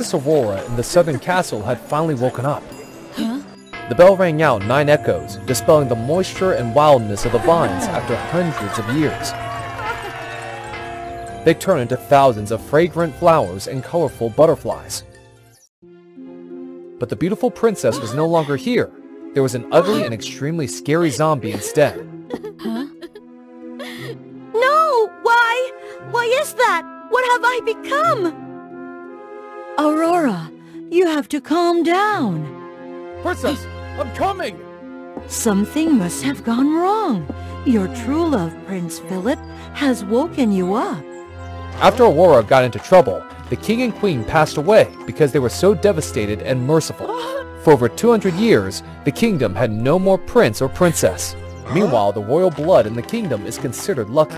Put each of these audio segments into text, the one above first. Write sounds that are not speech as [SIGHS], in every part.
Princess Aurora in the southern castle had finally woken up. Huh? The bell rang out nine echoes, dispelling the moisture and wildness of the vines after hundreds of years. They turned into thousands of fragrant flowers and colorful butterflies. But the beautiful princess was no longer here. There was an ugly and extremely scary zombie instead. Huh? No! Why? Why is that? What have I become? Aurora, you have to calm down. Princess, I'm coming! Something must have gone wrong. Your true love, Prince Philip, has woken you up. After Aurora got into trouble, the king and queen passed away because they were so devastated and merciful. For over 200 years, the kingdom had no more prince or princess. Meanwhile, the royal blood in the kingdom is considered lucky,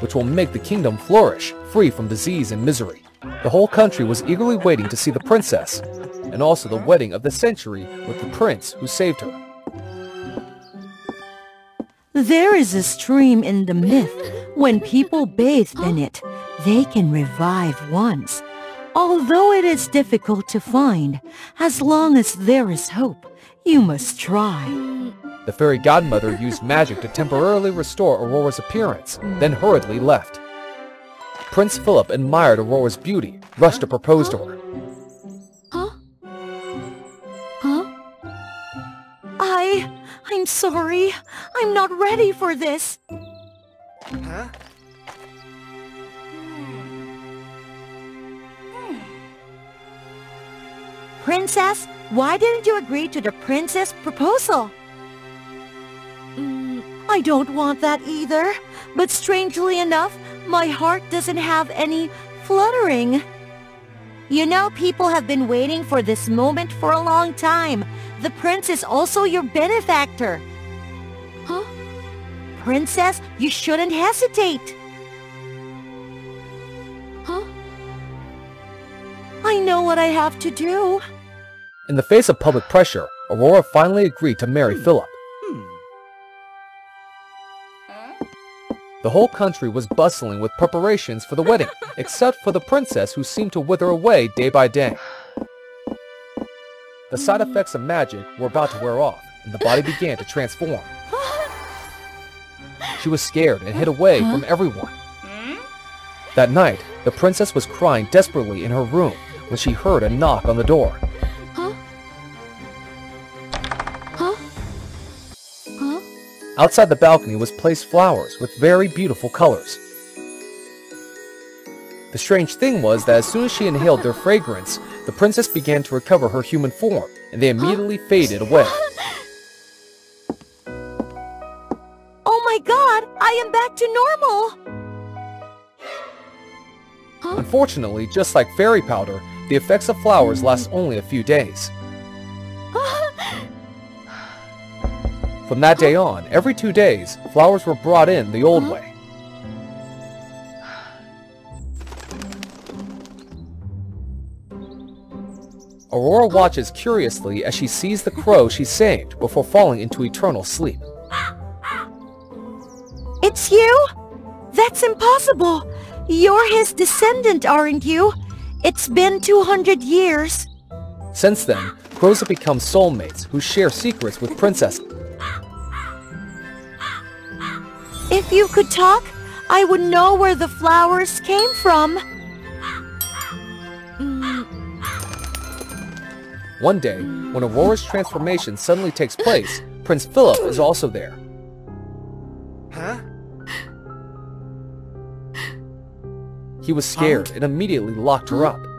which will make the kingdom flourish, free from disease and misery. The whole country was eagerly waiting to see the princess, and also the wedding of the century with the prince who saved her. There is a stream in the myth. When people bathe in it, they can revive once. Although it is difficult to find, as long as there is hope, you must try. The fairy godmother used magic to temporarily restore Aurora's appearance, then hurriedly left. Prince Philip admired Aurora's beauty, rushed to propose to her. Huh? Huh? I... I'm sorry. I'm not ready for this. Huh? hmm Princess, why didn't you agree to the princess proposal? Mm, I don't want that either. But strangely enough, my heart doesn't have any fluttering. You know, people have been waiting for this moment for a long time. The prince is also your benefactor. huh? Princess, you shouldn't hesitate. Huh? I know what I have to do. In the face of public pressure, Aurora finally agreed to marry hmm. Philip. The whole country was bustling with preparations for the wedding, [LAUGHS] except for the princess who seemed to wither away day by day. The side mm. effects of magic were about to wear off, and the body began to transform. [LAUGHS] She was scared and hid away from everyone. Mm? That night, the princess was crying desperately in her room when she heard a knock on the door. Outside the balcony was placed flowers with very beautiful colors. The strange thing was that as soon as she inhaled their fragrance, the princess began to recover her human form, and they immediately faded away. Oh my god, I am back to normal. Unfortunately, just like fairy powder, the effects of flowers last only a few days. From that day on, every two days, flowers were brought in the old way. Aurora watches curiously as she sees the crow she saved before falling into eternal sleep. It's you? That's impossible. You're his descendant, aren't you? It's been 200 years. Since then, crows have become soulmates who share secrets with princesses. If you could talk, I would know where the flowers came from. One day, when Aurora's transformation suddenly takes place, Prince Philip is also there. Huh? He was scared and immediately locked her up. [LAUGHS]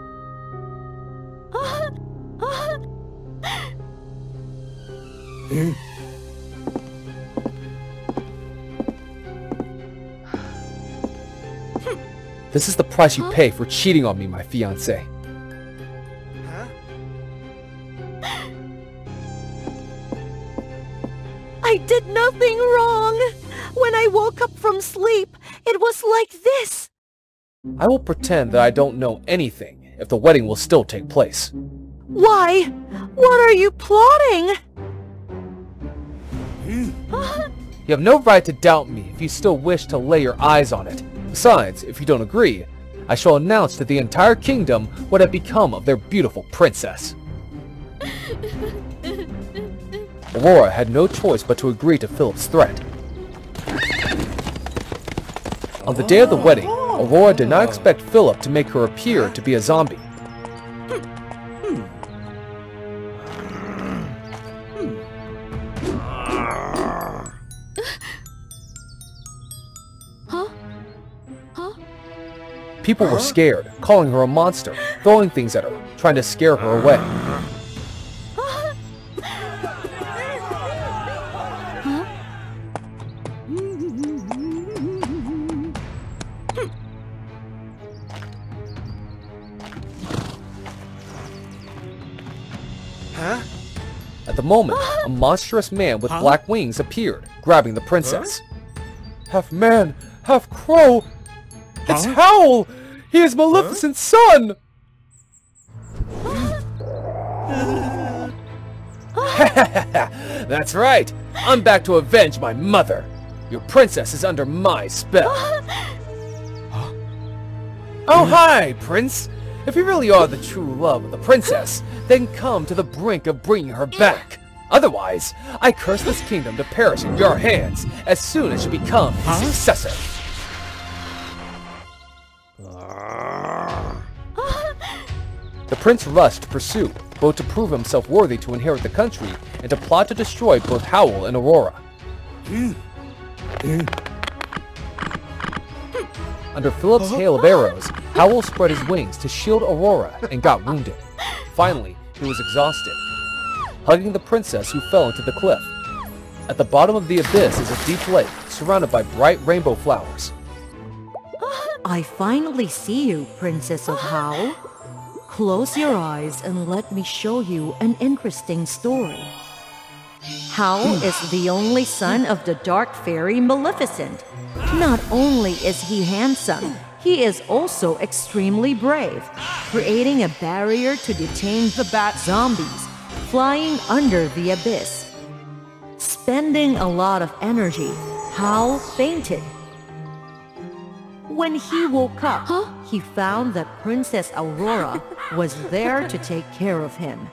Hmm? This is the price you pay for cheating on me, my fiancé. I did nothing wrong. When I woke up from sleep, it was like this. I will pretend that I don't know anything if the wedding will still take place. Why? What are you plotting? Hmm. You have no right to doubt me if you still wish to lay your eyes on it. Besides, if you don't agree, I shall announce to the entire kingdom what had become of their beautiful princess. Aurora had no choice but to agree to Philip's threat. On the day of the wedding, Aurora did not expect Philip to make her appear to be a zombie. People were scared, calling her a monster, throwing things at her, trying to scare her away. Huh? At the moment, a monstrous man with black wings appeared, grabbing the princess. Half man, half crow! It's Howl! He is Maleficent's son! [LAUGHS] That's right! I'm back to avenge my mother! Your princess is under my spell! Oh hmm? hi, prince! If you really are the true love of the princess, then come to the brink of bringing her back. Otherwise, I curse this kingdom to perish in your hands as soon as you become his successor. The prince rushed to pursue, both to prove himself worthy to inherit the country and to plot to destroy both Howl and Aurora. Under Philip's hail of arrows, Howl spread his wings to shield Aurora and got wounded. Finally, he was exhausted, hugging the princess who fell into the cliff. At the bottom of the abyss is a deep lake surrounded by bright rainbow flowers. I finally see you, Princess of Howl. Close your eyes and let me show you an interesting story. Howl is the only son of the dark fairy Maleficent. Not only is he handsome, he is also extremely brave, creating a barrier to detain the bat zombies flying under the abyss. Spending a lot of energy, Howl fainted. When he woke up, Huh? He found that Princess Aurora was there to take care of him.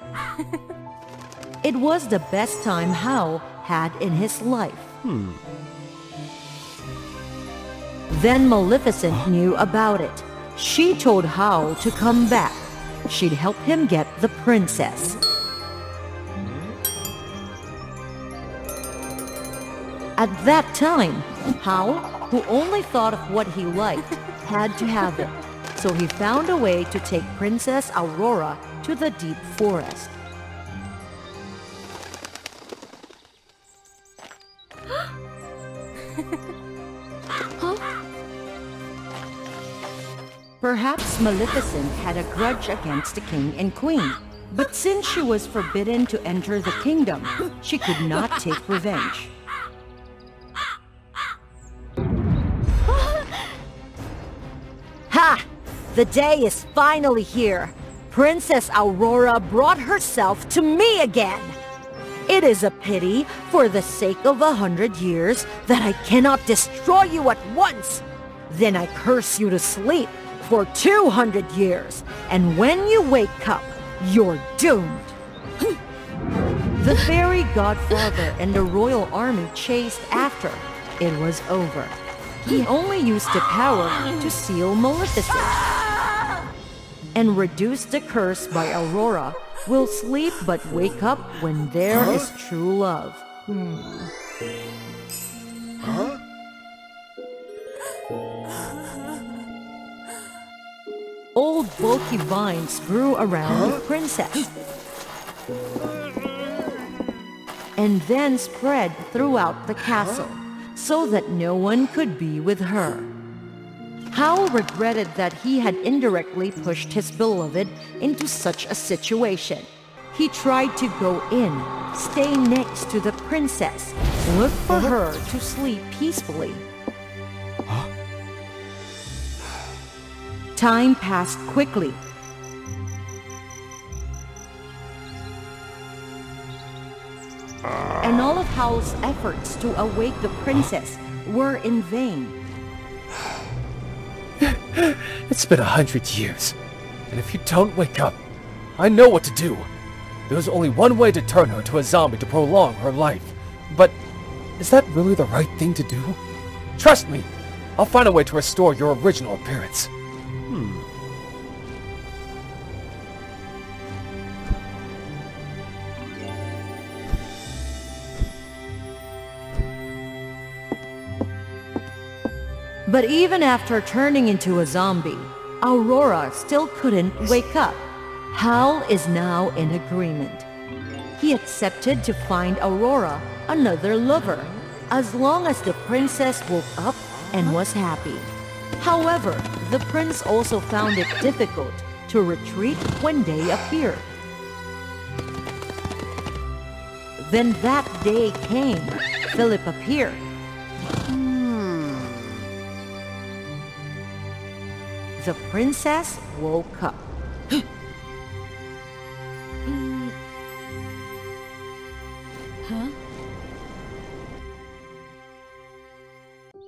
It was the best time Howl had in his life. Then Maleficent knew about it. She told Howl to come back. She'd help him get the princess. At that time, Howl, who only thought of what he liked, [LAUGHS] had to have it. So he found a way to take Princess Aurora to the deep forest. Huh? [GASPS] Perhaps Maleficent had a grudge against the king and queen. But since she was forbidden to enter the kingdom, she could not take revenge. The day is finally here. Princess Aurora brought herself to me again. It is a pity, for the sake of a hundred years, that I cannot destroy you at once. Then I curse you to sleep for 200 years, and when you wake up, you're doomed. the fairy godfather and the royal army chased after. It was over. He only used the power to seal Maleficent. And reduce the curse by Aurora will sleep but wake up when there is true love. Hmm. Huh? Old bulky vines grew around the princess and then spread throughout the castle so that no one could be with her. Howl regretted that he had indirectly pushed his beloved into such a situation. He tried to go in, stay next to the princess, look for her to sleep peacefully. Time passed quickly. And all of Howl's efforts to awake the princess were in vain. [SIGHS] It's been a hundred years, and if you don't wake up, I know what to do. There's only one way to turn her into a zombie to prolong her life. But is that really the right thing to do? Trust me, I'll find a way to restore your original appearance. But even after turning into a zombie, Aurora still couldn't wake up. Hal is now in agreement. He accepted to find Aurora another lover, as long as the princess woke up and was happy. However, the prince also found it difficult to retreat when day appeared. Then that day came. Philip appeared. The princess woke up.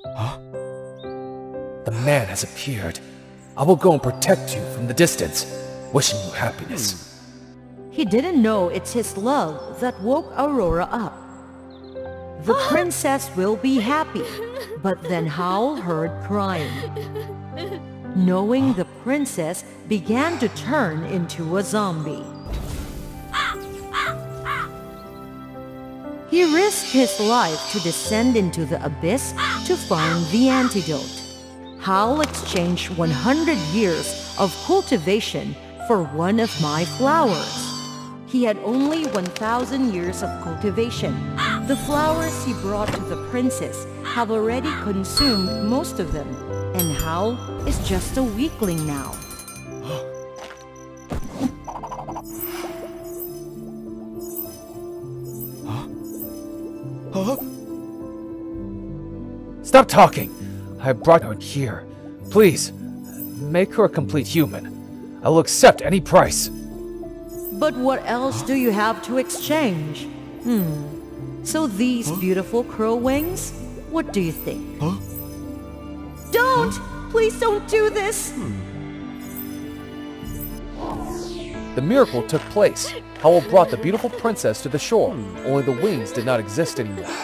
Huh? The man has appeared. I will go and protect you from the distance, wishing you happiness. He didn't know it's his love that woke Aurora up. The [GASPS] princess will be happy, but then Howl heard crying. Knowing the princess began to turn into a zombie. He risked his life to descend into the abyss to find the antidote. Howl exchanged 100 years of cultivation for one of my flowers. He had only 1,000 years of cultivation. The flowers he brought to the princess have already consumed most of them, and Howl is just a weakling now. Stop talking! I brought her here. Please, make her a complete human. I will accept any price. But what else do you have to exchange? Hmm. So these beautiful crow wings? What do you think? Huh? Don't! Please don't do this! The miracle took place. Howl brought the beautiful princess to the shore, only the wings did not exist anymore. [SIGHS]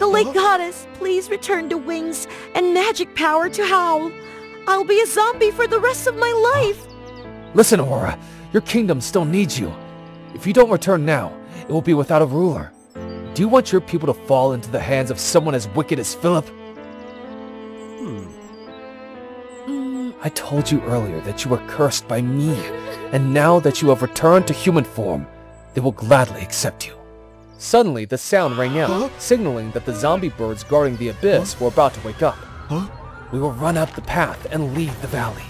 The lake goddess, please return the wings and magic power to Howl. I'll be a zombie for the rest of my life. Listen, Aura, your kingdom still needs you. If you don't return now, it will be without a ruler. Do you want your people to fall into the hands of someone as wicked as Philip? Hmm. I told you earlier that you were cursed by me, and now that you have returned to human form, they will gladly accept you. Suddenly, the sound rang out, signaling that the zombie birds guarding the abyss were about to wake up. Huh? We will run up the path and leave the valley.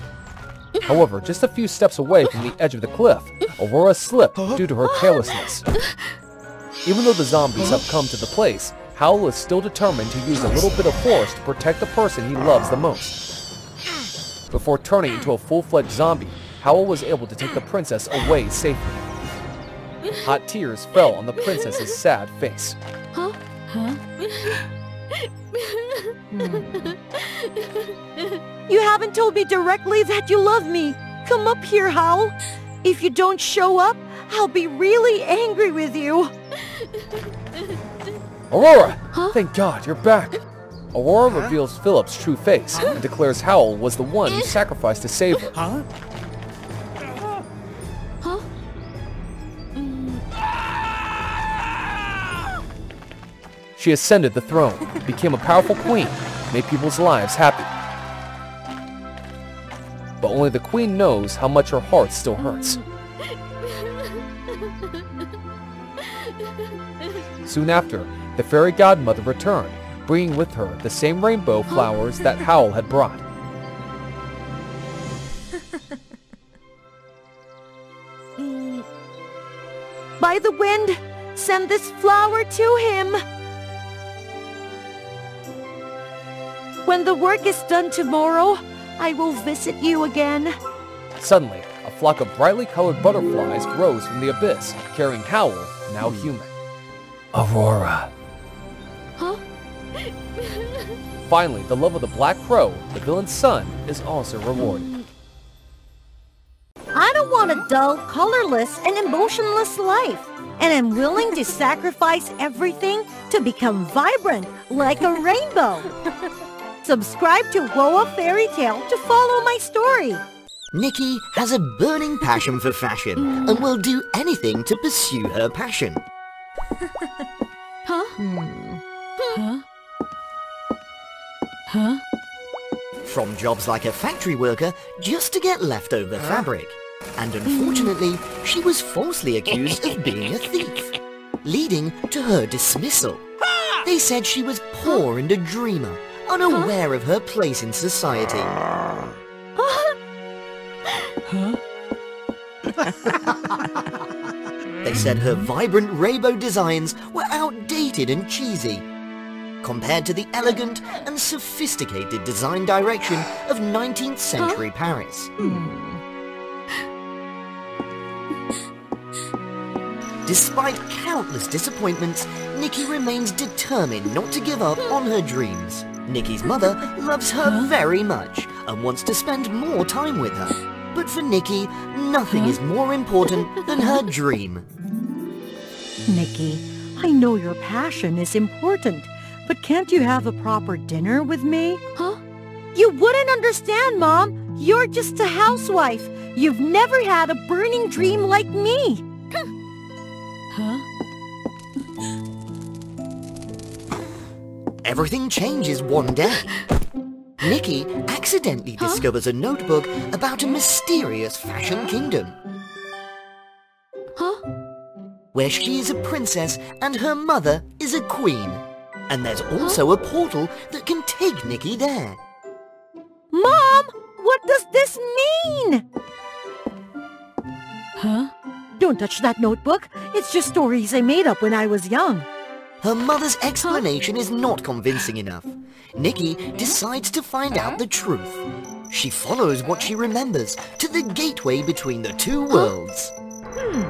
However, just a few steps away from the edge of the cliff, Aurora slipped due to her carelessness. Even though the zombies have come to the place, Howl is still determined to use a little bit of force to protect the person he loves the most. Before turning into a full-fledged zombie, Howl was able to take the princess away safely. Hot tears fell on the princess's sad face. Huh? Huh? [LAUGHS] You haven't told me directly that you love me. Come up here, Howl. If you don't show up, I'll be really angry with you. Aurora! Thank God, you're back! Aurora reveals Philip's true face and declares Howl was the one who sacrificed to save her. Huh? Huh? She ascended the throne, became a powerful queen, made people's lives happy. But only the queen knows how much her heart still hurts. Soon after, the fairy godmother returned, bringing with her the same rainbow flowers that Howl had brought. By the wind, send this flower to him. When the work is done tomorrow, I will visit you again. Suddenly, a flock of brightly colored butterflies rose from the abyss, carrying Howl, now hmm. human. Aurora. Huh? Finally, the love of the Black Crow, the villain's son, is also rewarded. I don't want a dull, colorless, and emotionless life. And I'm willing to sacrifice everything to become vibrant like a [LAUGHS] rainbow. Subscribe to Woa Fairy Tale to follow my story. Nikki has a burning passion for fashion and will do anything to pursue her passion. [LAUGHS] Huh? Hmm. Huh? Huh? From jobs like a factory worker just to get leftover fabric. And unfortunately, she was falsely accused of being a thief, leading to her dismissal. They said she was poor and a dreamer, unaware of her place in society. Huh? They said her vibrant rainbow designs were outdated and cheesy, compared to the elegant and sophisticated design direction of 19th century Paris. Despite countless disappointments, Nikki remains determined not to give up on her dreams. Nikki's mother loves her very much and wants to spend more time with her. But for Nikki, nothing is more important than her dream. Nikki, I know your passion is important, but can't you have a proper dinner with me? Huh? You wouldn't understand, Mom. You're just a housewife. You've never had a burning dream like me. Huh? Everything changes one day. Nikki accidentally discovers a notebook about a mysterious fashion kingdom, Huh? where she is a princess and her mother is a queen. And there's also a portal that can take Nikki there. Mom, what does this mean? Huh? Don't touch that notebook. It's just stories I made up when I was young. Her mother's explanation is not convincing enough. Nikki decides to find out the truth. She follows what she remembers to the gateway between the two worlds. Hmm.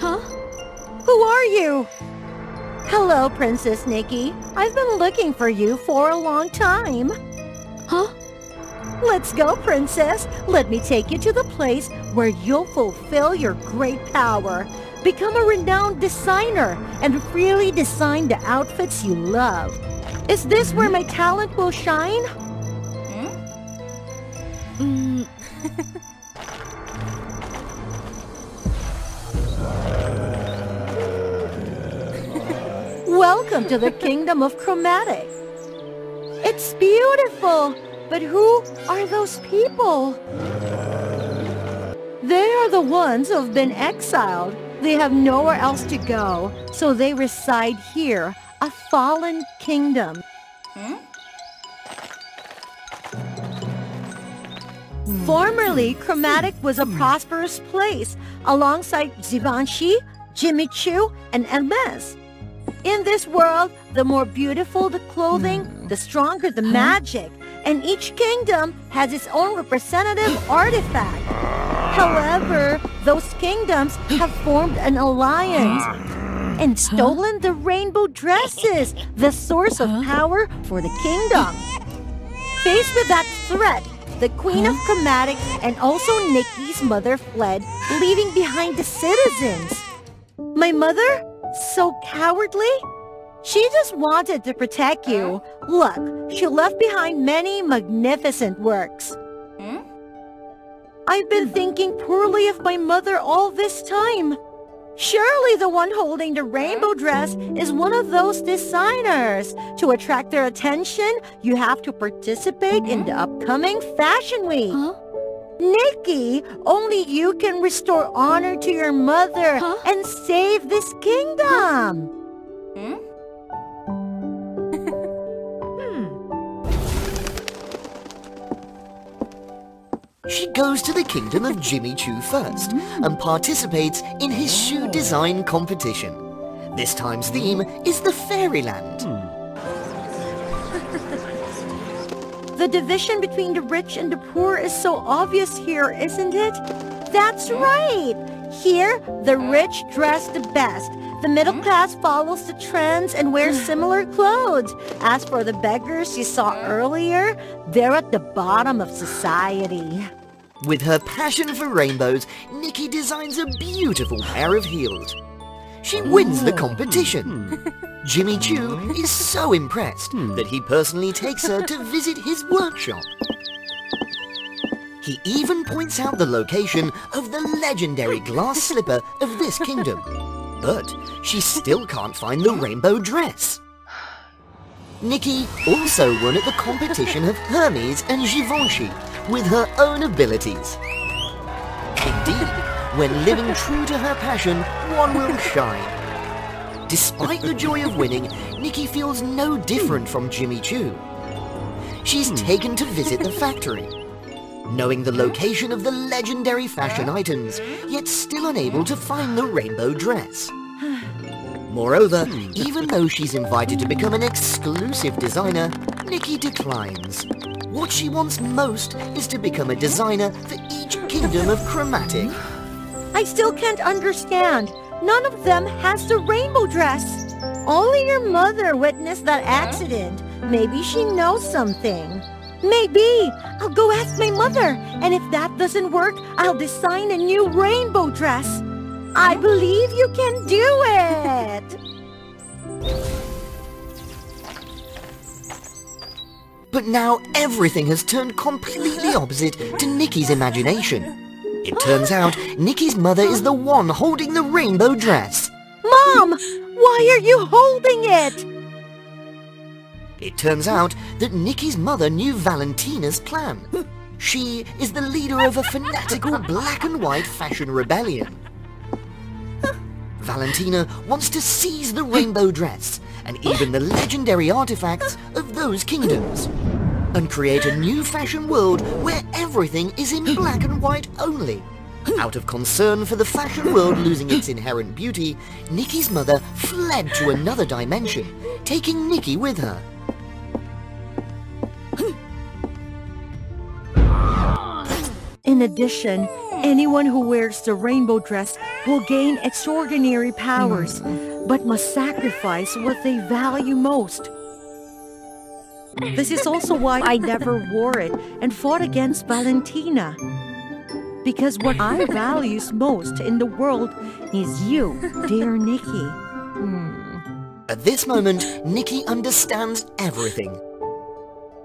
Huh? Who are you? Hello, Princess Nikki. I've been looking for you for a long time. Huh? Let's go, Princess. Let me take you to the place where you'll fulfill your great power. Become a renowned designer and freely design the outfits you love. Is this where my talent will shine? Mm, [LAUGHS] Welcome to the kingdom of chromatic. It's beautiful, but who are those people? They are the ones who have been exiled. They have nowhere else to go, so they reside here, a fallen kingdom. Hmm? Formerly, Chromatic was a prosperous place alongside Givenchy, Jimmy Choo, and Hermes. In this world, the more beautiful the clothing, the stronger the magic, and each kingdom has its own representative artifact. However, those kingdoms [GASPS] have formed an alliance and stolen the rainbow dresses, the source of power for the kingdom. Faced with that threat, the Queen of Chromatic and also Nikki's mother fled, leaving behind the citizens. My mother? So cowardly? She just wanted to protect you. Look, she left behind many magnificent works. I've been thinking poorly of my mother all this time. Surely the one holding the rainbow dress is one of those designers. To attract their attention, you have to participate in the upcoming Fashion Week. Huh? Nikki, only you can restore honor to your mother Huh? and save this kingdom. Hmm? She goes to the kingdom of Jimmy Choo first mm. and participates in his shoe oh. design competition. This time's theme is the fairyland. Hmm. [LAUGHS] The division between the rich and the poor is so obvious here, isn't it? That's right. Here, the rich dress the best. The middle mm-hmm. class follows the trends and wears [LAUGHS] similar clothes. As for the beggars you saw mm-hmm. earlier, they're at the bottom of society. With her passion for rainbows, Nikki designs a beautiful pair of heels. She wins the mm-hmm. competition. [LAUGHS] Jimmy Choo is so impressed that he personally takes her to visit his workshop. He even points out the location of the legendary glass slipper of this kingdom. But she still can't find the rainbow dress. Nikki also won at the competition of Hermes and Givenchy with her own abilities. Indeed, when living true to her passion, one will shine. Despite the joy of winning, Nikki feels no different from Jimmy Choo. She's hmm. taken to visit the factory, knowing the location of the legendary fashion items, yet still unable to find the rainbow dress. Moreover, hmm. [LAUGHS] even though she's invited to become an exclusive designer, Nikki declines. What she wants most is to become a designer for each kingdom of Chromatic. I still can't understand. None of them has the rainbow dress. Only your mother witnessed that accident. Maybe she knows something. Maybe. I'll go ask my mother. And if that doesn't work, I'll design a new rainbow dress. I believe you can do it. But now everything has turned completely opposite to Nikki's imagination. It turns out Nikki's mother is the one holding the rainbow dress. Mom, why are you holding it? It turns out that Nikki's mother knew Valentina's plan. She is the leader of a fanatical [LAUGHS] black and white fashion rebellion. Valentina wants to seize the rainbow dress and even the legendary artifacts of those kingdoms and create a new fashion world where everything is in black and white only. Out of concern for the fashion world losing its inherent beauty, Nikki's mother fled to another dimension, taking Nikki with her. In addition, anyone who wears the rainbow dress will gain extraordinary powers, hmm. but must sacrifice what they value most. This is also why I never [LAUGHS] wore it and fought against Valentina. Because what I values most in the world is you, dear Nikki. Hmm. At this moment, Nikki understands everything.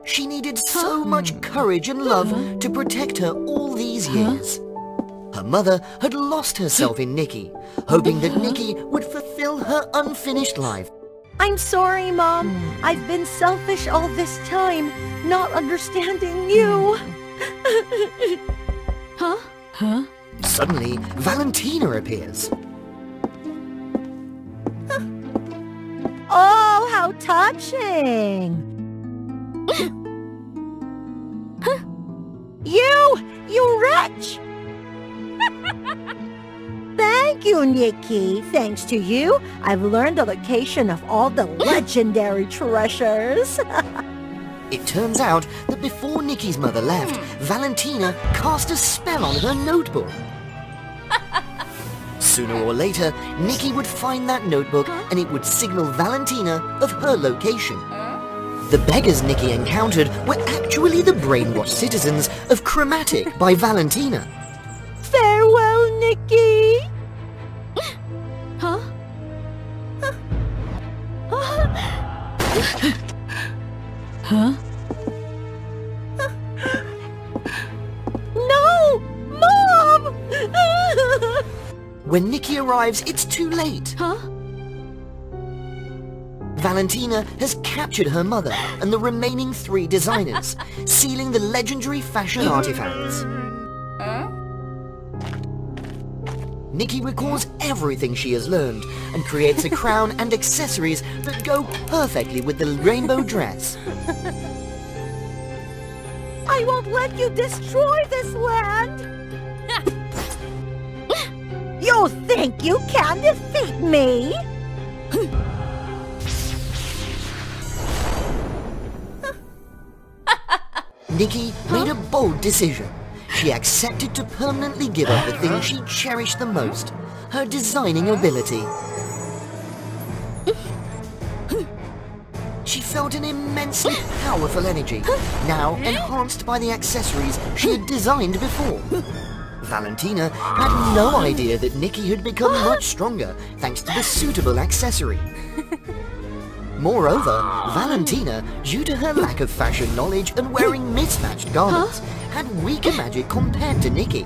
She needed so much hmm. courage and love hmm. to protect her all these years. Her mother had lost herself in Nikki, hoping that Nikki would fulfill her unfinished life. I'm sorry, Mom. Hmm. I've been selfish all this time, not understanding you. [LAUGHS] Huh? Huh? Suddenly, Valentina appears. Oh, how touching! [LAUGHS] you! You wretch! [LAUGHS] Thank you, Nikki. Thanks to you, I've learned the location of all the [LAUGHS] legendary treasures. It turns out that before Nikki's mother left, hmm. Valentina cast a spell on her notebook. Sooner or later, Nikki would find that notebook and it would signal Valentina of her location. The beggars Nikki encountered were actually the brainwashed citizens of Chromatic [LAUGHS] by Valentina. Farewell, Nikki! Huh? Huh? No! Mom! When Nikki arrives, it's too late. Huh? Valentina has captured her mother and the remaining three designers, [LAUGHS] sealing the legendary fashion mm. artifacts. Nikki recalls everything she has learned and creates a crown and accessories that go perfectly with the rainbow dress. [LAUGHS] I won't let you destroy this land! [LAUGHS] you think you can defeat me? Nikki huh? made a bold decision. She accepted to permanently give up the thing she cherished the most, her designing ability. She felt an immensely powerful energy, now enhanced by the accessories she had designed before. Valentina had no idea that Nikki had become much stronger thanks to the suitable accessory. Moreover, Valentina, due to her lack of fashion knowledge and wearing mismatched garments, had weaker magic compared to Nikki.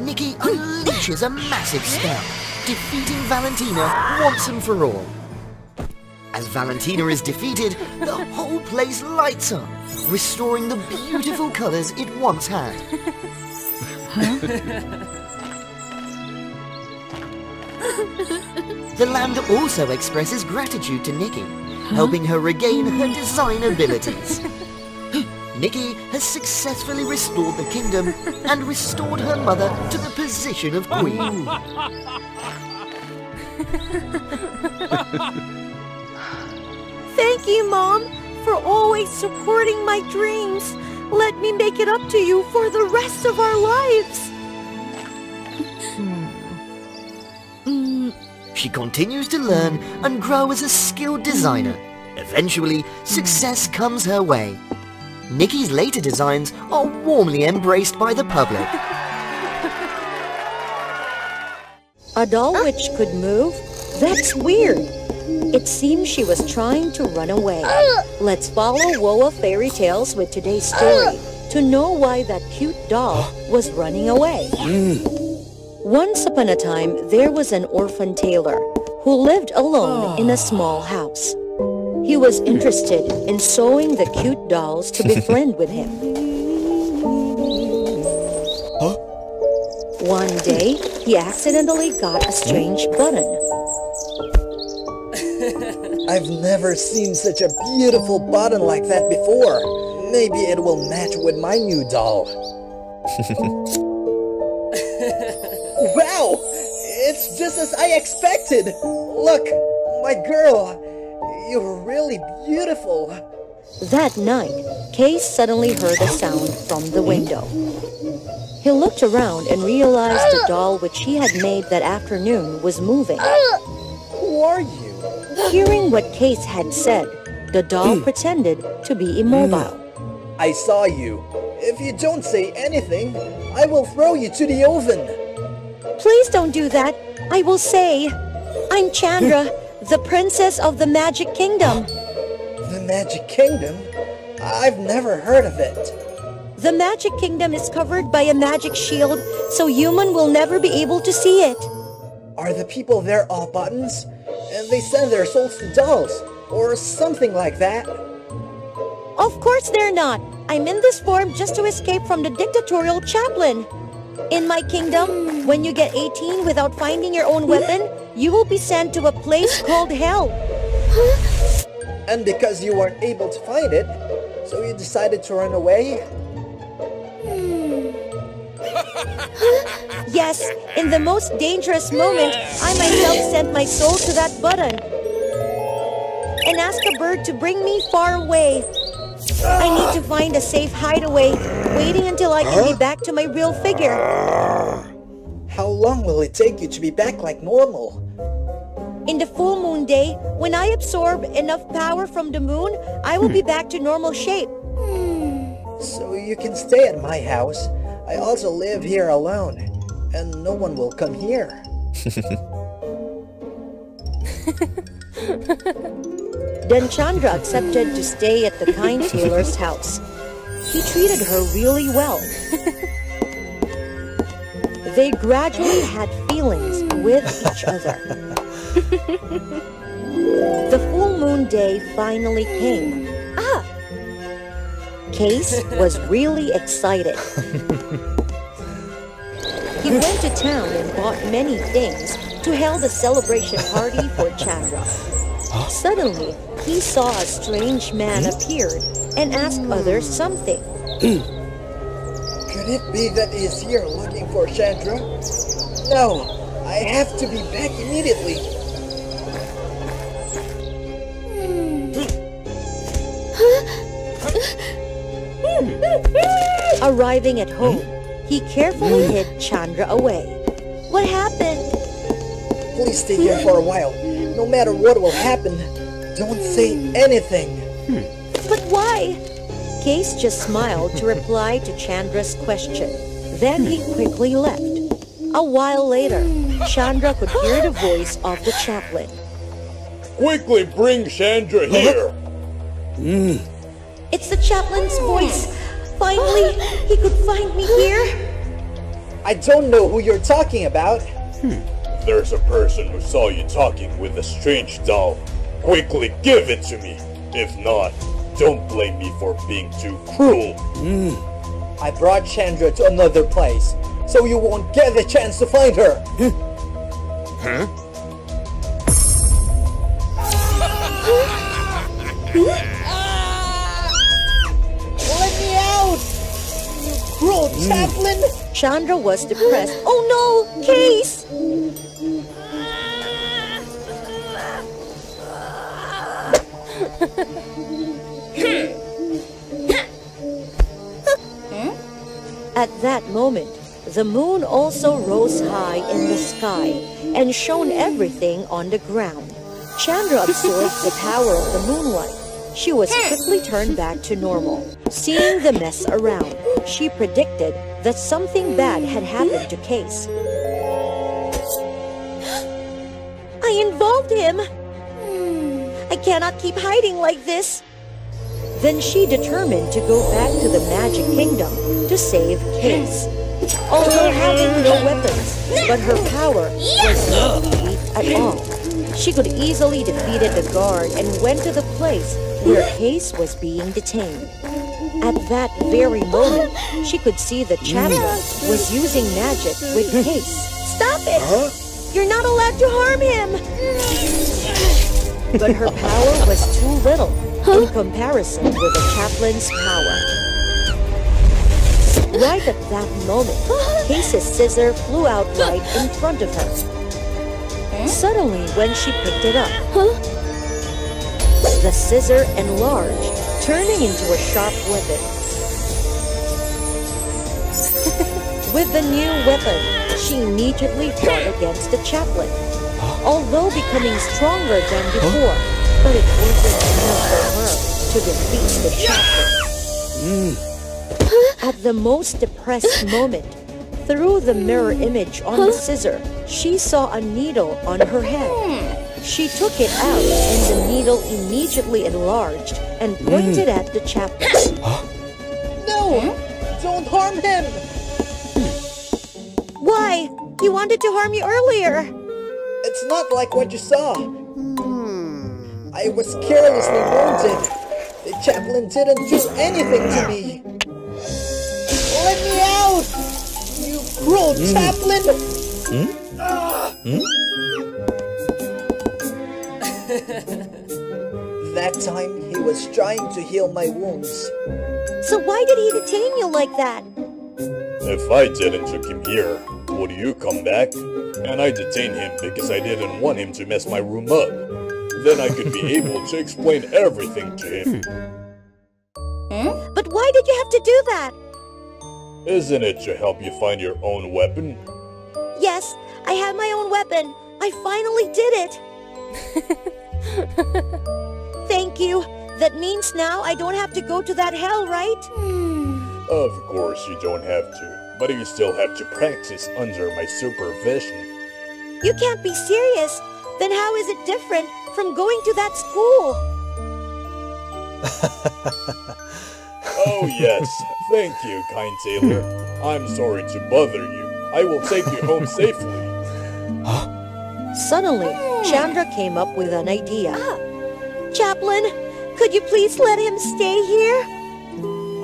Nikki unleashes a massive spell, defeating Valentina once and for all. As Valentina is defeated, the whole place lights up, restoring the beautiful colors it once had. [LAUGHS] [LAUGHS] the land also expresses gratitude to Nikki, helping her regain her design abilities. [LAUGHS] Nikki has successfully restored the kingdom and restored her mother to the position of queen. Thank you, Mom, for always supporting my dreams. Let me make it up to you for the rest of our lives. She continues to learn and grow as a skilled designer. Eventually, success comes her way. Nikki's later designs are warmly embraced by the public. A doll which could move? That's weird. It seems she was trying to run away. Let's follow Woa Fairy Tales with today's story to know why that cute doll was running away. Hmm. Once upon a time, there was an orphan tailor who lived alone in a small house. He was interested in sewing the cute dolls to befriend with him. One day, he accidentally got a strange button. I've never seen such a beautiful button like that before. Maybe it will match with my new doll. [LAUGHS] just as I expected! Look, my girl, you're really beautiful. That night, Case suddenly heard a sound from the window. He looked around and realized the doll which he had made that afternoon was moving. Who are you? Hearing what Case had said, the doll mm. pretended to be immobile. I saw you. If you don't say anything, I will throw you to the oven. Please don't do that. I will say, I'm Chandra, [LAUGHS] the princess of the Magic Kingdom. The Magic Kingdom? I've never heard of it. The Magic Kingdom is covered by a magic shield, so human will never be able to see it. Are the people there all buttons? And they send their souls to dolls, or something like that? Of course they're not. I'm in this form just to escape from the dictatorial chaplain. In my kingdom, when you get 18 without finding your own weapon, you will be sent to a place called hell. And because you weren't able to find it, so you decided to run away? [LAUGHS] Yes, in the most dangerous moment, I myself sent my soul to that button. And asked a bird to bring me far away. I need to find a safe hideaway, waiting until I can be back to my real figure. How long will it take you to be back like normal? In the full moon day, when I absorb enough power from the moon, I will be hmm. back to normal shape. So you can stay at my house. I also live here alone, and no one will come here. [LAUGHS] Then Chandra accepted to stay at the kind tailor's house. He treated her really well. [LAUGHS] They gradually had feelings with each other. the full moon day finally came. Ah! Case was really excited. [LAUGHS] He went to town and bought many things to held a celebration party for Chandra. Suddenly, he saw a strange man appeared and asked others something. Could it be that he is here looking for Chandra? No, I have to be back immediately. Arriving at home, he carefully hid Chandra away. What happened? Please stay here for a while. No matter what will happen, don't say anything. Hmm. But why? Case just smiled to reply to Chandra's question. Then he hmm. quickly left. A while later, Chandra could hear the voice of the chaplain. Quickly bring Chandra uh-huh. here. It's the chaplain's voice. Finally, he could find me here. I don't know who you're talking about. Hmm. There's a person who saw you talking with a strange doll. Quickly give it to me. If not, don't blame me for being too cruel. Hmm. I brought Chandra to another place, so you won't get the chance to find her. Hmm. Huh? Let me out! You cruel chaplain! Chandra was depressed. Oh no, Case! At that moment, the moon also rose high in the sky and shone everything on the ground. Chandra absorbed the power of the moonlight. She was quickly turned back to normal. Seeing the mess around, she predicted that something bad had happened to Case. [GASPS] I involved him! Hmm, I cannot keep hiding like this. Then she determined to go back to the Magic Kingdom to save Case. Although having no weapons, but her power was not weak at all. She could easily defeated the guard and went to the place where Case was being detained. At that very moment, she could see the chaplain was using magic with Case. Stop it! You're not allowed to harm him! But her power was too little in comparison with the chaplain's power. Right at that moment, Case's scissor flew out right in front of her. Suddenly, when she picked it up, the scissor enlarged, turning into a sharp weapon. [LAUGHS] With the new weapon, she immediately fought against the chaplain, although becoming stronger than before. But it wasn't enough for her to defeat the chaplain. At the most depressed [GASPS] moment, through the mirror image on the scissor, she saw a needle on her head. Hmm. She took it out and the needle immediately enlarged and mm. pointed at the chaplain. No! Don't harm him! Why? He wanted to harm you earlier. It's not like what you saw. Hmm. I was carelessly wounded. The chaplain didn't do anything to me. Let me out! You cruel hmm. chaplain! Hmm? Ah! [LAUGHS] that time he was trying to heal my wounds. So why did he detain you like that? If I didn't took him here, would you come back? And I detained him because I didn't want him to mess my room up. Then I could be [LAUGHS] able to explain everything to him. Hmm? But why did you have to do that? Isn't it to help you find your own weapon? Yes, I have my own weapon. I finally did it. [LAUGHS] [LAUGHS] Thank you. That means now I don't have to go to that hell, right? Hmm. Of course you don't have to, but you still have to practice under my supervision. You can't be serious. Then how is it different from going to that school? [LAUGHS] Oh yes, thank you, kind tailor. I'm sorry to bother you. I will take you home safely. Suddenly, Chandra came up with an idea. Chaplain, could you please let him stay here?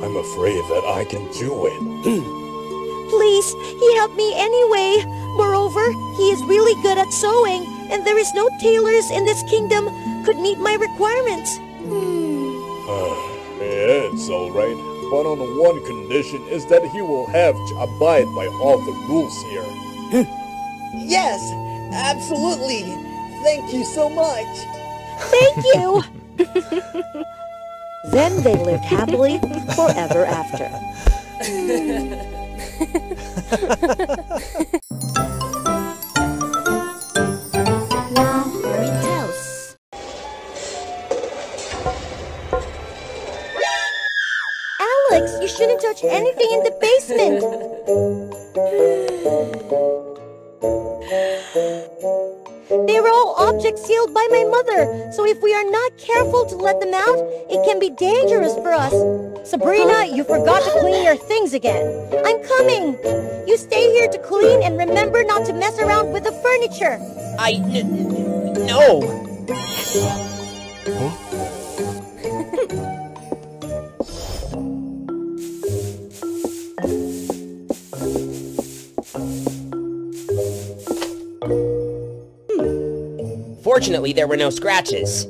I'm afraid that I can do it. [CLEARS THROAT] Please, he helped me anyway. Moreover, he is really good at sewing, and there is no tailors in this kingdom could meet my requirements. [SIGHS] Ah, it's alright, but on one condition is that he will have to abide by all the rules here. [LAUGHS] Yes, Absolutely. Thank you so much. Thank you. then they lived happily forever after. Alex, you shouldn't touch anything in the basement. They were all objects sealed by my mother, so if we are not careful to let them out, it can be dangerous for us. Sabrina, you forgot to clean your things again. I'm coming. You stay here to clean and remember not to mess around with the furniture. I... N- no! Fortunately, there were no scratches.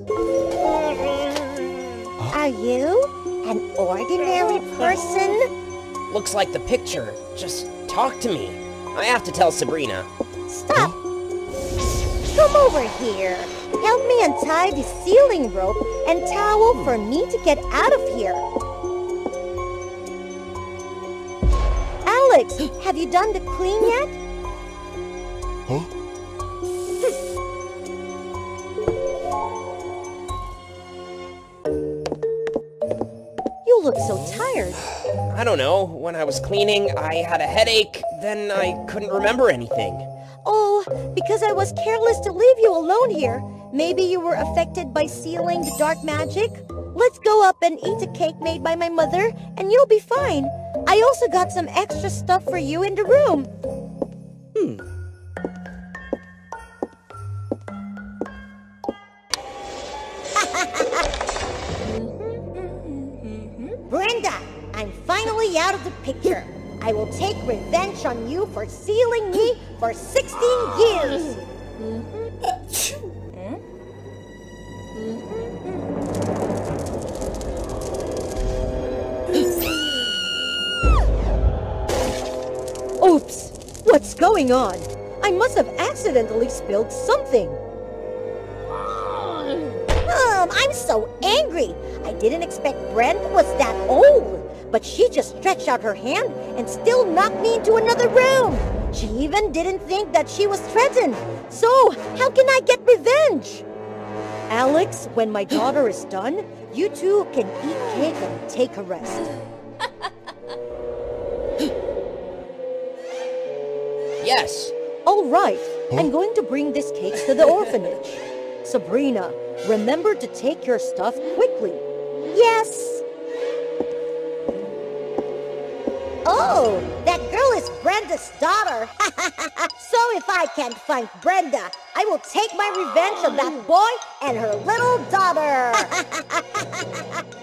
Are you an ordinary person? Looks like the picture. Just talk to me. I have to tell Sabrina. Stop! Come over here. Help me untie the ceiling rope and towel for me to get out of here. Alex, have you done the clean yet? Don't know. When I was cleaning, I had a headache. Then I couldn't remember anything. Oh, because I was careless to leave you alone here. Maybe you were affected by sealing the dark magic? Let's go up and eat a cake made by my mother, and you'll be fine. I also got some extra stuff for you in the room. Brenda, picture. I will take revenge on you for sealing me for 16 years. Oops! What's going on? I must have accidentally spilled something. Mom, I'm so angry. I didn't expect Brent was that old. But she just stretched out her hand and still knocked me into another room. She even didn't think that she was threatened. So, how can I get revenge? Alex, when my daughter is done, you two can eat cake and take a rest. Yes. All right, I'm going to bring this cake to the [LAUGHS] orphanage. Sabrina, remember to take your stuff quickly. Yes. Oh, that girl is Brenda's daughter. [LAUGHS] so if I can't find Brenda, I will take my revenge on that boy and her little daughter. [LAUGHS]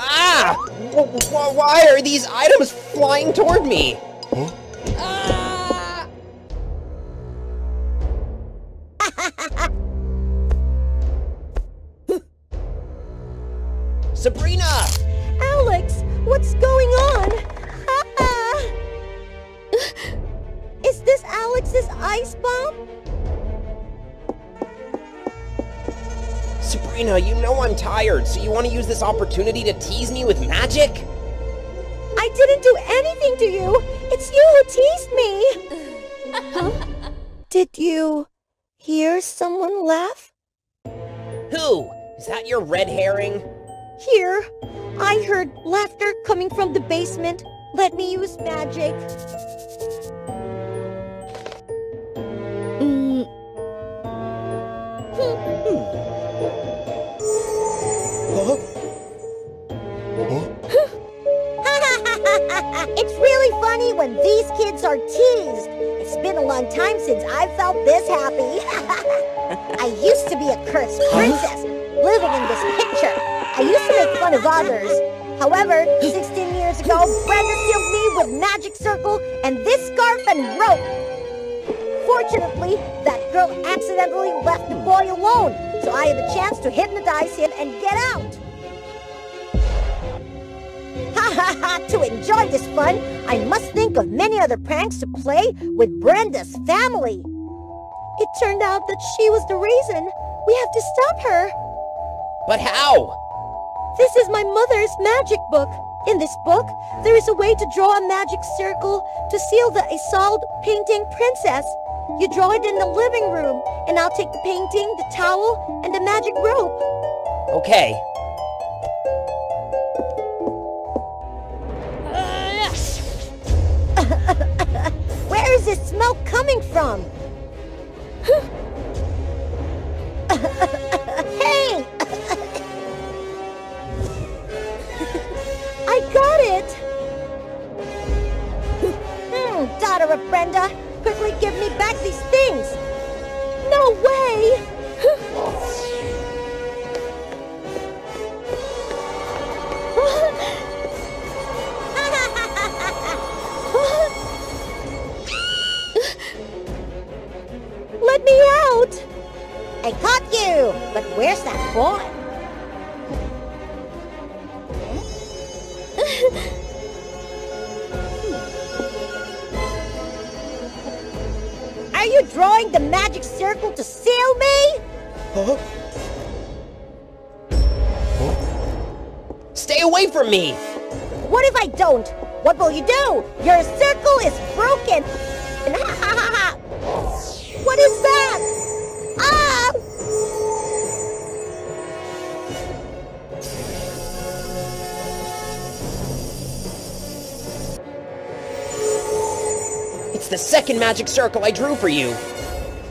Ah! W- w- why are these items flying toward me? Ah! Sabrina, you know I'm tired, so you want to use this opportunity to tease me with magic? I didn't do anything to you. It's you who teased me. Did you hear someone laugh? Who? Is that your red herring? Here. I heard laughter coming from the basement. Let me use magic. It's really funny when these kids are teased. It's been a long time since I felt this happy. [LAUGHS] I used to be a cursed princess, living in this picture. I used to make fun of others. However, 16 years ago, Brenda sealed me with magic circle and this scarf and rope. Fortunately, that girl accidentally left the boy alone, so I had a chance to hypnotize him and get out. [LAUGHS] To enjoy this fun, I must think of many other pranks to play with Brenda's family. It turned out that she was the reason. We have to stop her. But how? This is my mother's magic book. In this book, there is a way to draw a magic circle to seal the Isolde painting princess. You draw it in the living room, and I'll take the painting, the towel, and the magic rope. Okay. [LAUGHS] Where is this smoke coming from? [LAUGHS] hey! [LAUGHS] I got it! hmm, daughter of Brenda, quickly give me back these things! No way! Where's that boy? [LAUGHS] Are you drawing the magic circle to seal me? Stay away from me! What if I don't? What will you do? Your circle is broken! It's the second magic circle I drew for you.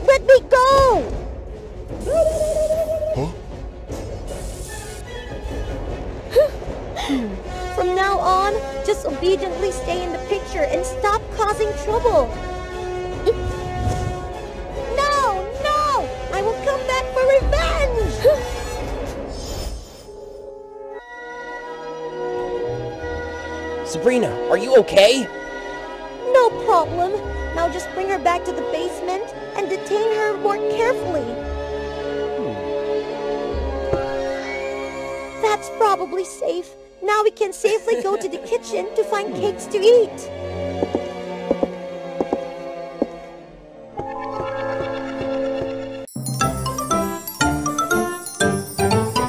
Let me go! From now on, just obediently stay in the picture and stop causing trouble. No, no! I will come back for revenge! Sabrina, are you okay? No problem. Now just bring her back to the basement and detain her more carefully. Hmm. That's probably safe. Now we can safely go to the kitchen to find hmm. cakes to eat.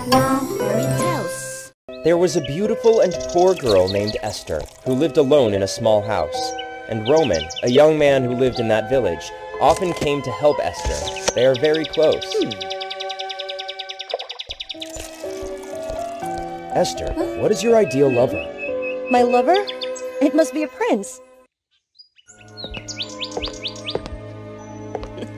Wow, fairy tales. There was a beautiful and poor girl named Esther who lived alone in a small house. And Roman, a young man who lived in that village, often came to help Esther. They are very close. Esther, what is your ideal lover? My lover? It must be a prince. [LAUGHS]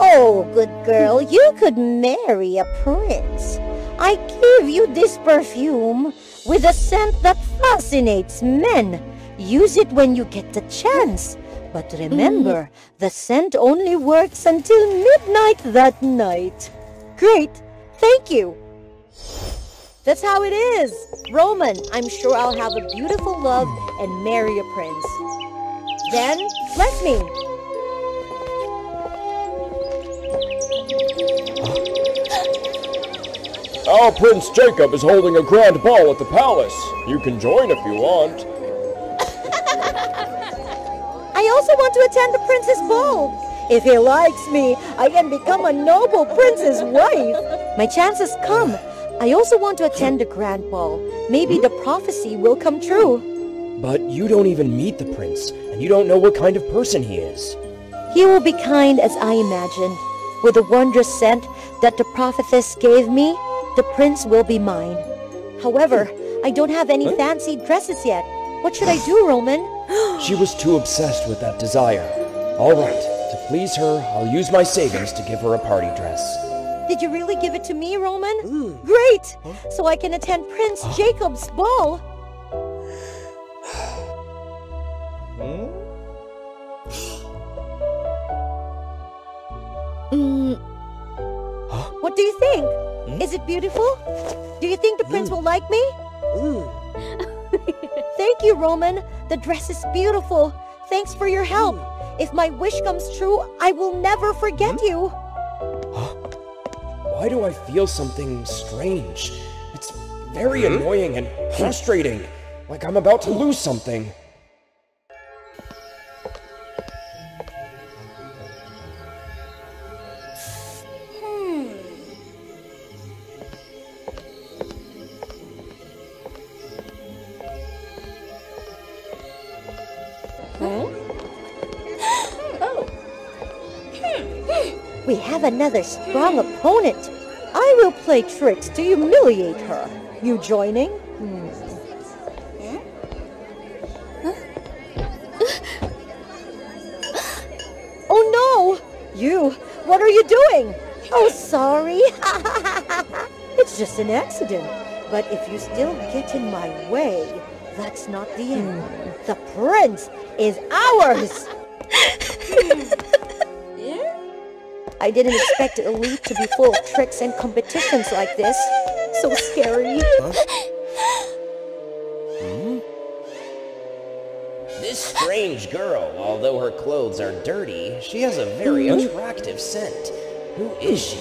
oh, good girl, you could marry a prince. I give you this perfume with a scent that fascinates men. Use it when you get the chance. But remember, the scent only works until midnight that night. Great. Thank you. That's how it is. Roman, I'm sure I'll have a beautiful love and marry a prince. Then, bless me. [GASPS] Our Prince Jacob is holding a grand ball at the palace. You can join if you want. [LAUGHS] I also want to attend the prince's ball. If he likes me, I can become a noble prince's wife. My chance has come. I also want to attend the grand ball. Maybe the prophecy will come true. But you don't even meet the prince, and you don't know what kind of person he is. He will be kind as I imagined. With the wondrous scent that the prophetess gave me, the prince will be mine. However, I don't have any fancy dresses yet. What should I do, Roman? [GASPS] She was too obsessed with that desire. All right, to please her, I'll use my savings to give her a party dress. Did you really give it to me, Roman? Great! So I can attend Prince Jacob's ball. [SIGHS] Mm. What do you think? Hmm? Is it beautiful? Do you think the prince hmm. will like me? Hmm. [LAUGHS] Thank you, Roman. The dress is beautiful. Thanks for your help. If my wish comes true, I will never forget you. Why do I feel something strange? It's very annoying and frustrating. Like I'm about to lose something. Have another strong opponent. I will play tricks to humiliate her. You joining? Hmm. [GASPS] Oh no! You! What are you doing? Oh, sorry. [LAUGHS] it's just an accident. But if you still get in my way, that's not the end. The prince is ours! [LAUGHS] I didn't expect a league to be full of tricks and competitions like this. So scary. Hmm? This strange girl, although her clothes are dirty, she has a very hmm? attractive scent. Who is she?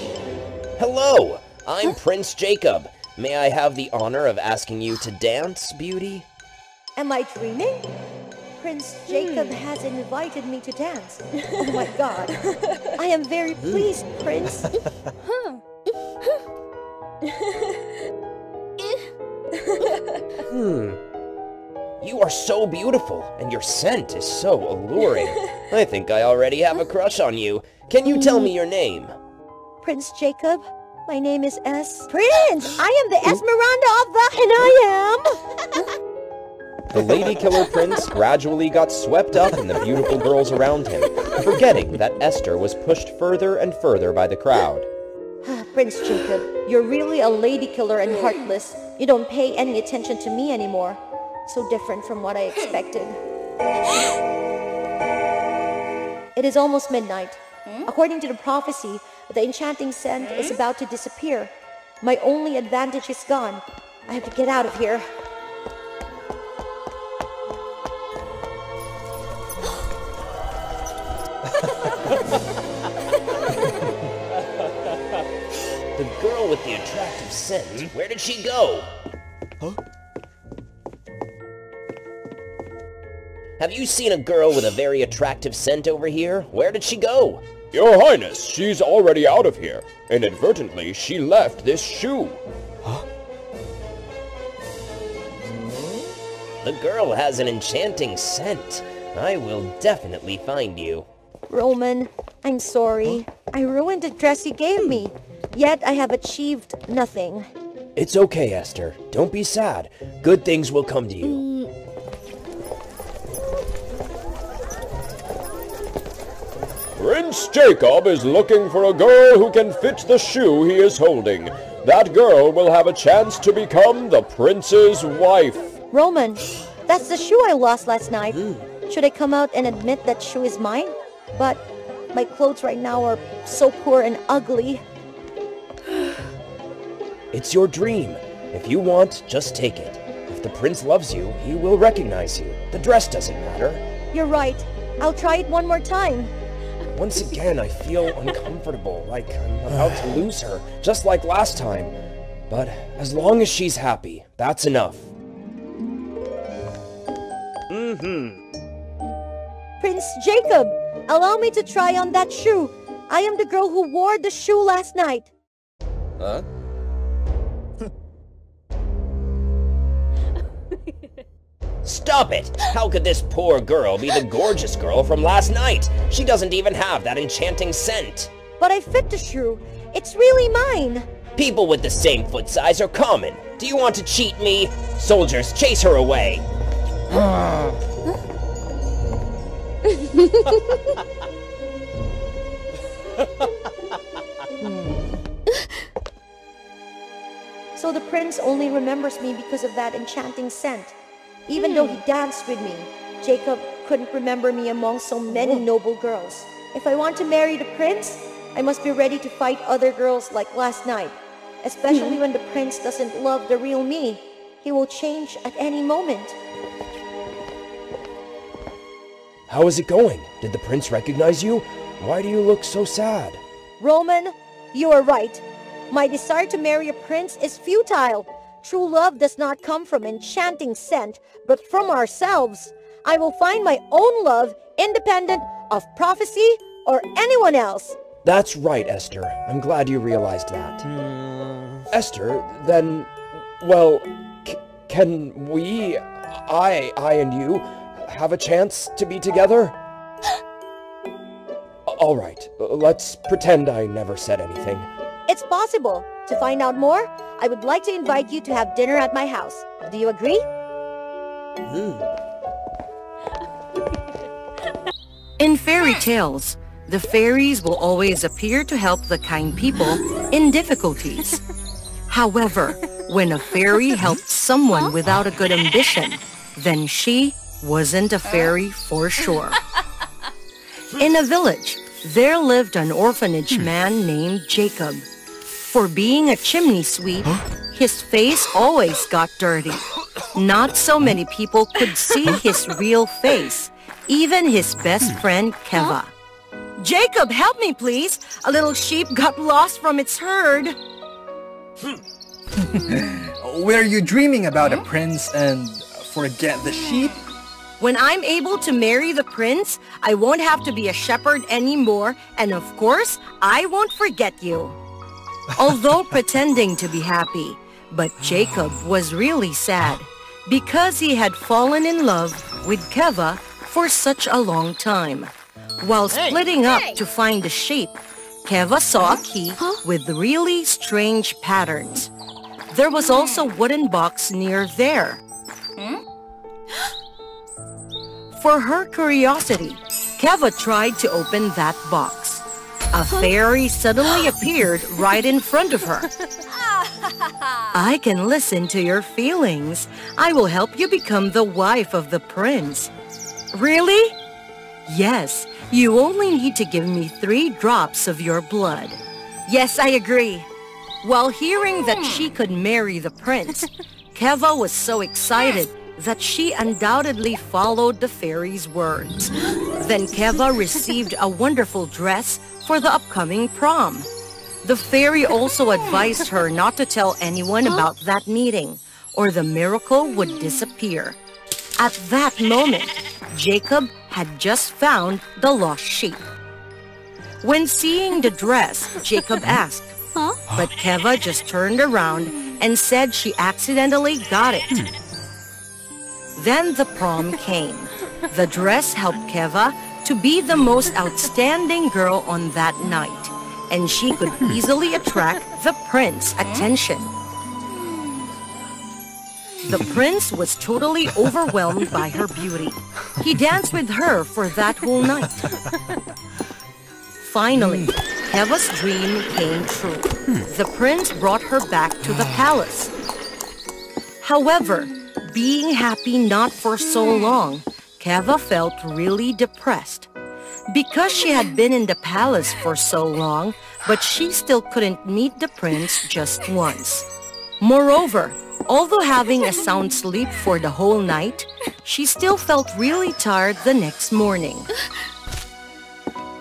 Hello, I'm Prince Jacob. May I have the honor of asking you to dance, beauty? Am I dreaming? Prince Jacob hmm. has invited me to dance. Oh my god. I am very hmm. pleased, Prince. [LAUGHS] Hmm. You are so beautiful, and your scent is so alluring. [LAUGHS] I think I already have a crush on you. Can you tell hmm. me your name? Prince Jacob, my name is S. Prince! [GASPS] I am the Esmeralda of the... And I am... [LAUGHS] The lady killer prince gradually got swept up in the beautiful girls around him, forgetting that Esther was pushed further and further by the crowd. Ah, prince Jacob, you're really a lady killer and heartless. You don't pay any attention to me anymore. So different from what I expected. It is almost midnight. Hmm? According to the prophecy, the enchanting scent is hmm? about to disappear. My only advantage is gone. I have to get out of here. With the attractive scent, hmm? where did she go? Huh? Have you seen a girl with a very attractive scent over here? Where did she go? Your Highness, she's already out of here. Inadvertently, she left this shoe. Huh? The girl has an enchanting scent. I will definitely find you. Roman, I'm sorry. I ruined the dress you gave me. Yet I have achieved nothing. It's okay, Esther. Don't be sad. Good things will come to you. Mm. Prince Jacob is looking for a girl who can fit the shoe he is holding. That girl will have a chance to become the prince's wife. Roman, that's the shoe I lost last night. Hmm. Should I come out and admit that shoe is mine? But my clothes right now are so poor and ugly. It's your dream. If you want, just take it. If the prince loves you, he will recognize you. The dress doesn't matter. You're right. I'll try it one more time. Once again, I feel [LAUGHS] uncomfortable, like I'm about to lose her, just like last time. But as long as she's happy, that's enough. Mhm. Prince Jacob, allow me to try on that shoe. I am the girl who wore the shoe last night. Huh? Stop it! How could this poor girl be the gorgeous girl from last night? She doesn't even have that enchanting scent. But I fit the shoe. It's really mine. People with the same foot size are common. Do you want to cheat me? Soldiers, chase her away! [LAUGHS] So the prince only remembers me because of that enchanting scent. Even though he hmm. danced with me, Jacob couldn't remember me among so many noble girls. If I want to marry the prince, I must be ready to fight other girls like last night. Especially hmm. when the prince doesn't love the real me. He will change at any moment. How is it going? Did the prince recognize you? Why do you look so sad? Roman, you are right. My desire to marry a prince is futile. True love does not come from enchanting scent, but from ourselves. I will find my own love independent of prophecy or anyone else. That's right, Esther. I'm glad you realized that. Hmm. Esther, then, well, c- can we, I, I and you, have a chance to be together? [GASPS] All right, let's pretend I never said anything. It's possible. To find out more, I would like to invite you to have dinner at my house. Do you agree? Hmm. In fairy tales, the fairies will always appear to help the kind people in difficulties. However, when a fairy helped someone without a good ambition, then she wasn't a fairy for sure. In a village, there lived an orphanage man named Jacob. For being a chimney sweep, his face always got dirty. Not so many people could see his real face, even his best hmm. friend Keva. Jacob, help me please! A little sheep got lost from its herd. Hmm. [LAUGHS] Were you dreaming about a prince and uh, forget the sheep? When I'm able to marry the prince, I won't have to be a shepherd anymore, and of course, I won't forget you. Although pretending to be happy, but Jacob was really sad because he had fallen in love with Keva for such a long time. While splitting up to find the sheep, Keva saw a key with really strange patterns. There was also a wooden box near there. Hmm? For her curiosity, Keva tried to open that box. A fairy suddenly appeared right in front of her. [LAUGHS] I can listen to your feelings. I will help you become the wife of the prince. Really? Yes, you only need to give me three drops of your blood. Yes, I agree. While hearing that hmm. she could marry the prince, [LAUGHS] Keva was so excited that she undoubtedly followed the fairy's words. Then Keva [LAUGHS] received a wonderful dress for the upcoming prom. The fairy also advised her not to tell anyone about that meeting, or the miracle would disappear. At that moment, Jacob had just found the lost sheep. When seeing the dress, Jacob [LAUGHS] asked, but Keva just turned around and said she accidentally got it. Hmm. Then the prom came. The dress helped Keva to be the most outstanding girl on that night, and she could hmm. easily attract the prince's hmm? attention. The [LAUGHS] prince was totally overwhelmed by her beauty. He danced with her for that whole night. Finally, hmm. Keva's dream came true. The prince brought her back to the palace. However, being happy not for so long, Keva felt really depressed. Because she had been in the palace for so long, but she still couldn't meet the prince just once. Moreover, although having a sound sleep for the whole night, she still felt really tired the next morning.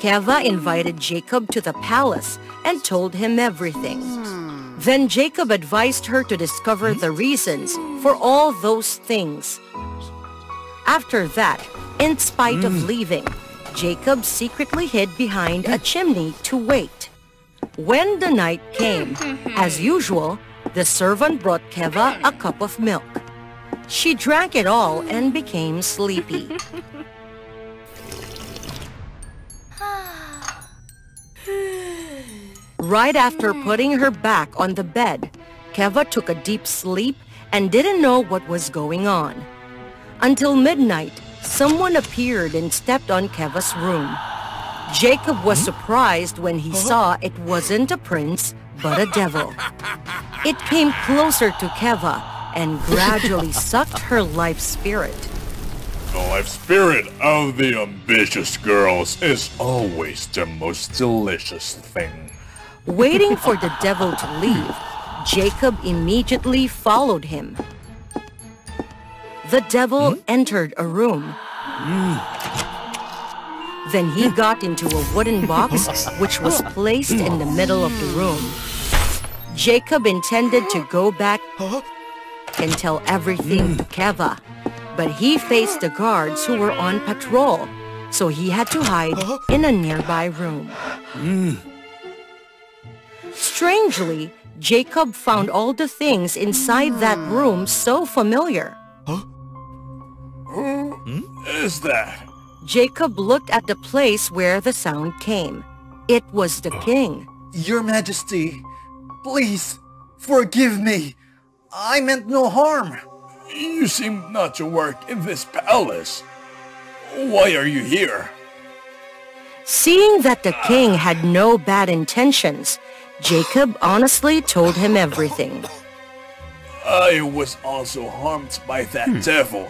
Keva invited Jacob to the palace and told him everything. Then Jacob advised her to discover the reasons for all those things. After that, in spite of mm. leaving, Jacob secretly hid behind a chimney to wait. When the night came, as usual, the servant brought Keva a cup of milk. She drank it all and became sleepy. Right after putting her back on the bed, Keva took a deep sleep and didn't know what was going on. Until midnight, someone appeared and stepped on Keva's room. Jacob was hmm? surprised when he uh-huh. saw it wasn't a prince, but a devil. It came closer to Keva and [LAUGHS] gradually sucked her life spirit. The life spirit of the ambitious girls is always the most delicious thing. Waiting for the [LAUGHS] devil to leave, Jacob immediately followed him. The devil hmm? entered a room. Then he hmm. got into a wooden [LAUGHS] box which was hmm. placed in the middle of the room. Jacob intended to go back and tell everything to Keva, but he faced the guards who were on patrol, so he had to hide in a nearby room. Strangely, Jacob found all the things inside that room so familiar. Hmm? Is that? Jacob looked at the place where the sound came. It was the oh. king. Your Majesty, please, forgive me. I meant no harm. You seem not to work in this palace. Why are you here? Seeing that the king had no bad intentions, Jacob honestly told him everything. I was also harmed by that hmm. devil.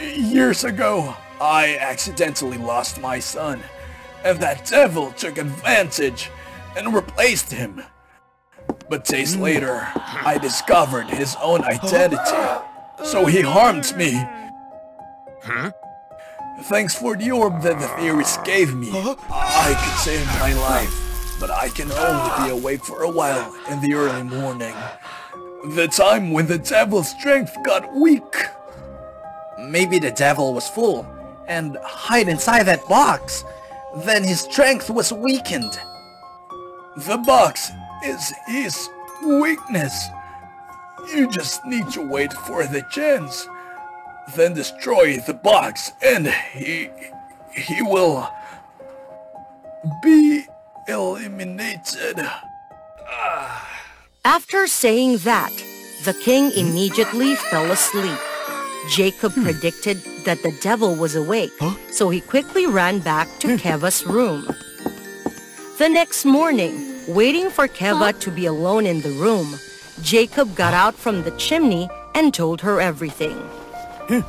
Years ago, I accidentally lost my son, and that devil took advantage and replaced him. But days hmm. later, I discovered his own identity, so he harmed me. Thanks for the orb that the fairies gave me, I could save my life, but I can only be awake for a while in the early morning. The time when the devil's strength got weak. Maybe the devil was full and hide inside that box. Then his strength was weakened. The box is his weakness. You just need to wait for the chance. Then destroy the box and he... he will... be eliminated. Ah. After saying that, the king immediately fell asleep. Jacob hmm. predicted that the devil was awake, so he quickly ran back to hmm. Keva's room. The next morning, waiting for Keva to be alone in the room, Jacob got out from the chimney and told her everything. Hmm.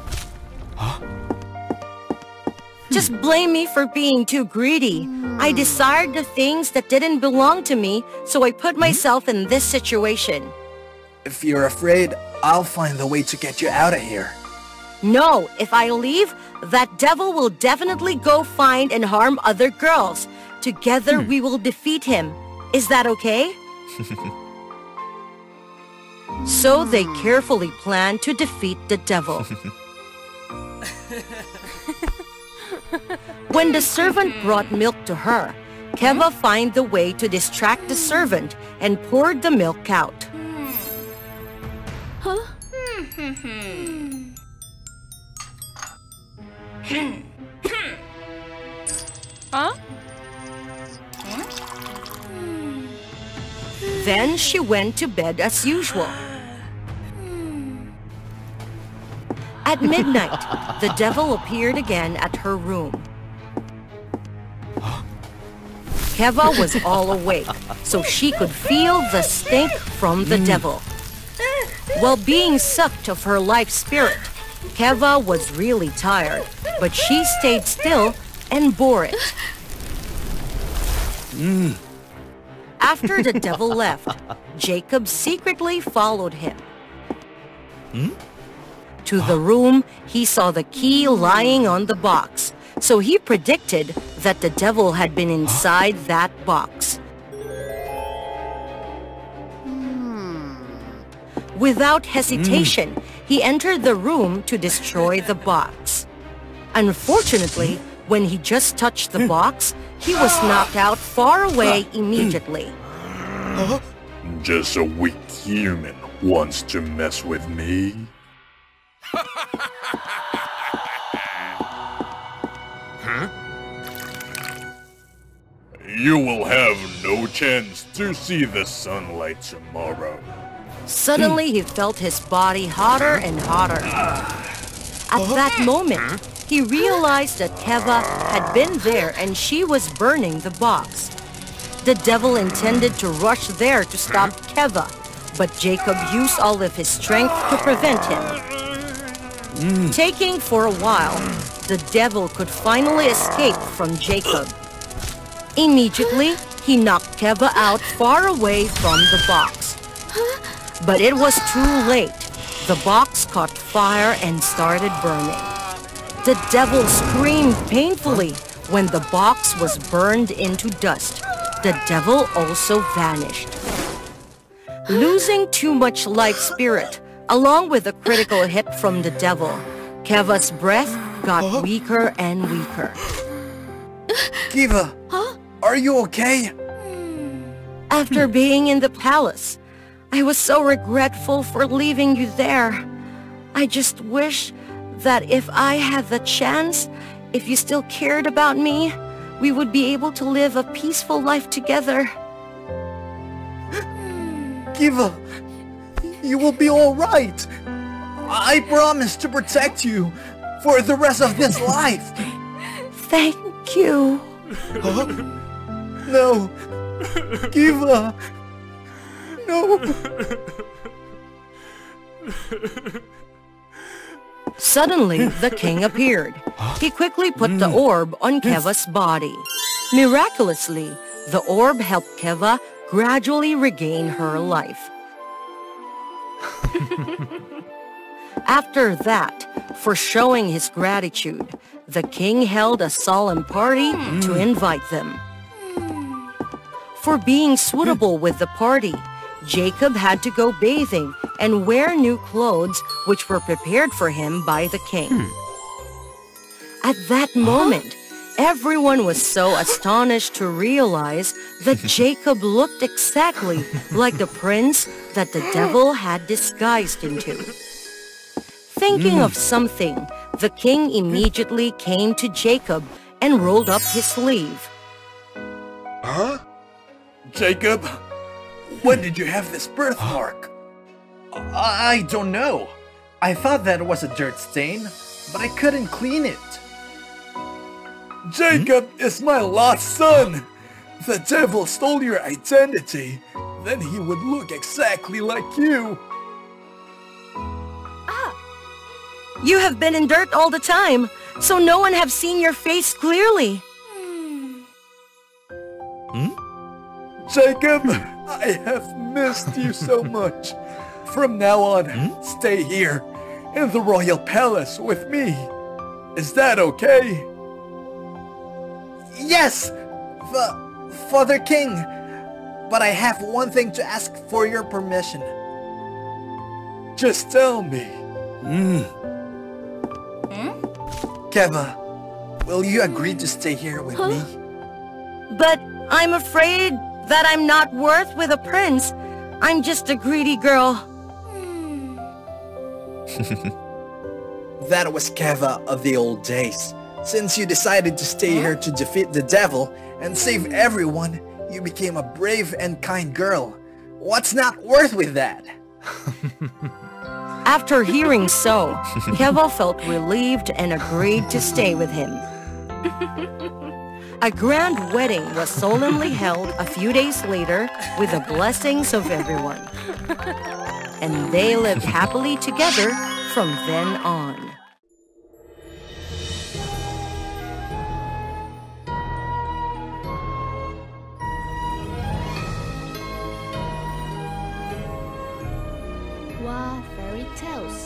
Just blame me for being too greedy. I desired the things that didn't belong to me, so I put myself in this situation. If you're afraid, I'll find the way to get you out of here. No, if I leave, that devil will definitely go find and harm other girls. Together hmm. we will defeat him. Is that okay? [LAUGHS] so they carefully planned to defeat the devil. [LAUGHS] when the servant brought milk to her, Keva hmm? found the way to distract the servant and poured the milk out. Hmm. Huh? Huh? Then she went to bed as usual. At midnight, the devil appeared again at her room. Keva was all awake, so she could feel the stink from the devil. While being sucked of her life spirit, Keva was really tired, but she stayed still and bore it. Mm. After the devil [LAUGHS] left, Jacob secretly followed him. Hmm? To the room, he saw the key lying on the box, so he predicted that the devil had been inside that box. Hmm. Without hesitation, he entered the room to destroy the box. Unfortunately, when he just touched the hmm. box, he was knocked out far away hmm. immediately. Just a weak human wants to mess with me? You will have no chance to see the sunlight tomorrow. Suddenly, he felt his body hotter and hotter. At that moment, he realized that Keva had been there and she was burning the box. The devil intended to rush there to stop Keva, but Jacob used all of his strength to prevent him. Taking for a while, the devil could finally escape from Jacob. Immediately, he knocked Keva out far away from the box. But it was too late. The box caught fire and started burning. The devil screamed painfully when the box was burned into dust. The devil also vanished. Losing too much life spirit, along with a critical hit from the devil, Keva's breath got weaker and weaker. Kiva, are you okay? After being in the palace, I was so regretful for leaving you there. I just wish that if I had the chance, if you still cared about me, we would be able to live a peaceful life together. Kiva, you will be alright. I promise to protect you for the rest of this life. Thank you. Huh? No. Kiva. No. Suddenly, the king appeared. He quickly put the orb on Keva's body. Miraculously, the orb helped Keva gradually regain her life. After that, for showing his gratitude, the king held a solemn party to invite them. For being suitable with the party, Jacob had to go bathing and wear new clothes which were prepared for him by the king. Hmm. At that uh-huh. moment, everyone was so astonished to realize that [LAUGHS] Jacob looked exactly like the prince that the [LAUGHS] devil had disguised into. Thinking hmm. of something, the king immediately came to Jacob and rolled up his sleeve. Huh? Jacob, when did you have this birthmark? [GASPS] I, I don't know. I thought that was a dirt stain, but I couldn't clean it. Jacob is my lost son! The devil stole your identity. Then he would look exactly like you. Ah! You have been in dirt all the time, so no one have seen your face clearly. Hmm? Jacob, I have missed you so much. From now on, stay here, in the royal palace with me. Is that okay? Yes, Fa Father King. But I have one thing to ask for your permission. Just tell me. Hmm. Keva, will you agree to stay here with me? But I'm afraid that I'm not worth with a prince. I'm just a greedy girl. [LAUGHS] That was Keva of the old days. Since you decided to stay here to defeat the devil and save everyone, you became a brave and kind girl. What's not worth with that? [LAUGHS] After hearing so, [LAUGHS] Keva felt relieved and agreed to stay with him. A grand wedding was solemnly held a few days later with the blessings of everyone. And they lived happily together from then on. Wow, fairy tales.